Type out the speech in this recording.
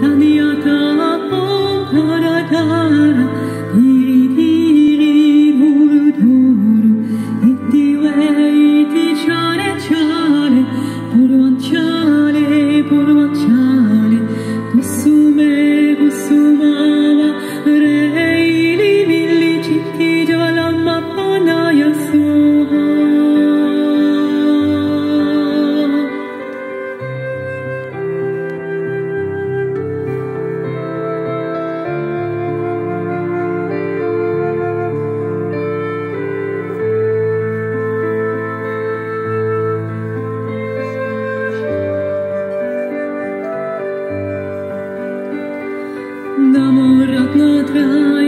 Namo Ratna